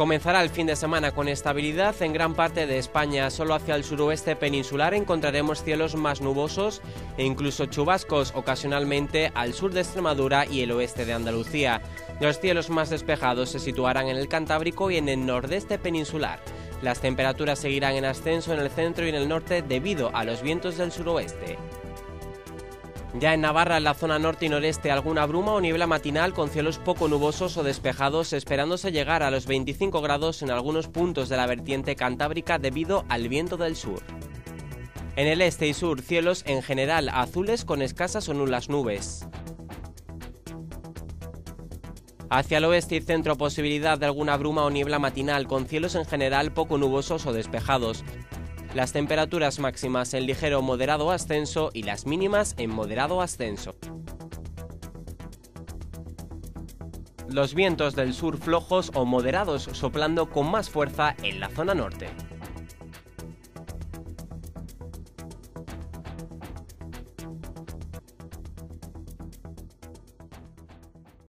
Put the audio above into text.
Comenzará el fin de semana con estabilidad en gran parte de España. Solo hacia el suroeste peninsular encontraremos cielos más nubosos e incluso chubascos ocasionalmente al sur de Extremadura y el oeste de Andalucía. Los cielos más despejados se situarán en el Cantábrico y en el nordeste peninsular. Las temperaturas seguirán en ascenso en el centro y en el norte debido a los vientos del suroeste. Ya en Navarra, en la zona norte y noreste, alguna bruma o niebla matinal con cielos poco nubosos o despejados, esperándose llegar a los 25 grados en algunos puntos de la vertiente cantábrica debido al viento del sur. En el este y sur, cielos en general azules con escasas o nulas nubes. Hacia el oeste y centro posibilidad de alguna bruma o niebla matinal con cielos en general poco nubosos o despejados. Las temperaturas máximas en ligero moderado ascenso y las mínimas en moderado ascenso. Los vientos del sur flojos o moderados soplando con más fuerza en la zona norte.